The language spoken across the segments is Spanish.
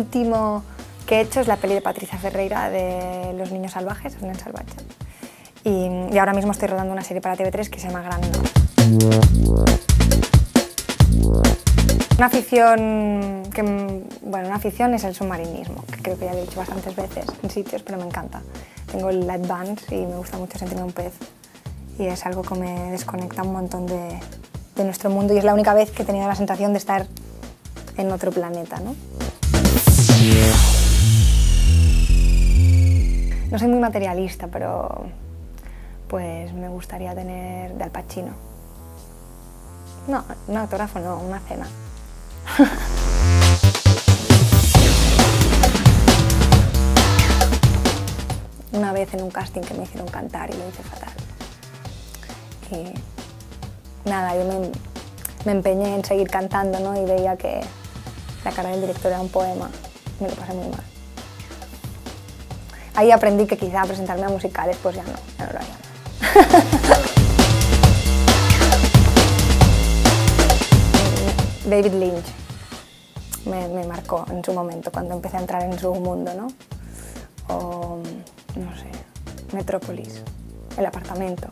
último que he hecho es la peli de Patricia Ferreira de Los Niños Salvajes, en el Salvaje. Y, y, ahora mismo estoy rodando una serie para TV3 que se llama Grande. Una afición, que, bueno, una afición es el submarinismo, que creo que ya lo he dicho bastantes veces en sitios, pero me encanta. Tengo el bands y me gusta mucho sentirme un pez y es algo que me desconecta un montón de, de nuestro mundo y es la única vez que he tenido la sensación de estar en otro planeta. ¿no? No soy muy materialista, pero pues me gustaría tener de Al Pacino. No, un autógrafo no, una cena. una vez en un casting que me hicieron cantar y lo hice fatal. Y nada, yo me, me empeñé en seguir cantando ¿no? y veía que la cara del director era un poema. Me lo pasé muy mal. Ahí aprendí que quizá presentarme a musicales pues ya no, ya no lo haría David Lynch me, me, marcó en su momento cuando empecé a entrar en su mundo, ¿no? O, no sé, Metrópolis, el apartamento.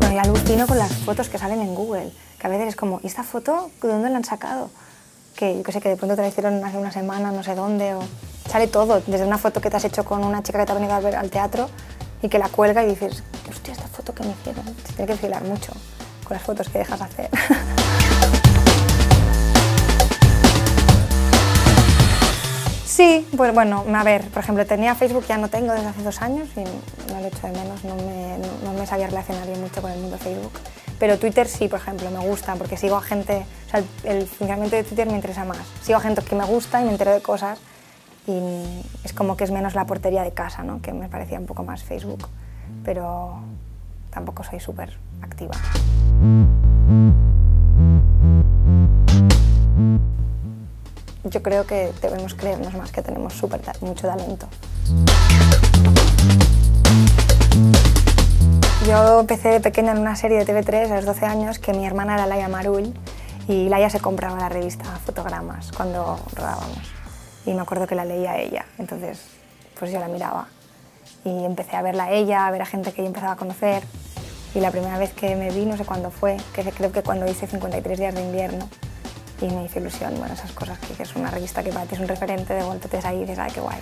No, y alucino con las fotos que salen en Google, que a veces es como, ¿y esta foto de dónde la han sacado? Que yo que sé, que de pronto te la hicieron hace una semana, no sé dónde, o sale todo, desde una foto que te has hecho con una chica que te ha venido a ver al teatro y que la cuelga y dices, hostia, esta foto que me hicieron. Se tiene que vigilar mucho con las fotos que dejas hacer. Sí, pues bueno, a ver, por ejemplo, tenía Facebook, ya no tengo desde hace dos años y no lo echo de menos, no me, no, no me sabía relacionar bien mucho con el mundo Facebook. Pero Twitter sí, por ejemplo, me gusta porque sigo a gente, o sea, el, el funcionamiento de Twitter me interesa más. Sigo a gente que me gusta y me entero de cosas y es como que es menos la portería de casa, ¿no? que me parecía un poco más Facebook, pero tampoco soy súper activa. Yo creo que debemos creernos más que tenemos super, mucho talento. Yo empecé de pequeña en una serie de TV3 a los 12 años que mi hermana era Laia Marull y Laia se compraba la revista Fotogramas cuando rodábamos. Y me acuerdo que la leía ella, entonces pues yo la miraba. Y empecé a verla a ella, a ver a gente que yo empezaba a conocer. Y la primera vez que me vi, no sé cuándo fue, que creo que cuando hice 53 días de invierno. Y me hizo ilusión, bueno, esas cosas que es una revista que para ti es un referente, de golpe te ahí y dices, ay, qué guay.